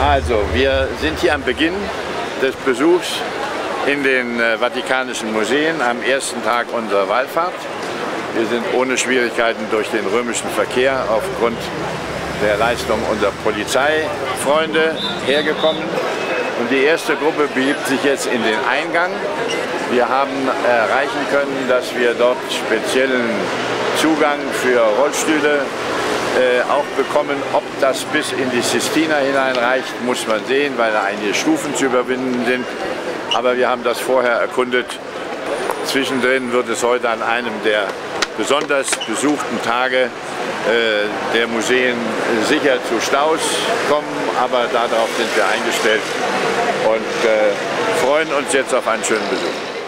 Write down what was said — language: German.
Also, wir sind hier am Beginn des Besuchs in den äh, Vatikanischen Museen am ersten Tag unserer Wallfahrt. Wir sind ohne Schwierigkeiten durch den römischen Verkehr aufgrund der Leistung unserer Polizeifreunde hergekommen. Und die erste Gruppe begibt sich jetzt in den Eingang. Wir haben erreichen können, dass wir dort speziellen Zugang für Rollstühle äh, auch bekommen. Ob das bis in die Sistina hineinreicht, muss man sehen, weil da einige Stufen zu überwinden sind. Aber wir haben das vorher erkundet. Zwischendrin wird es heute an einem der besonders besuchten Tage äh, der Museen sicher zu Staus kommen, aber darauf sind wir eingestellt und äh, freuen uns jetzt auf einen schönen Besuch.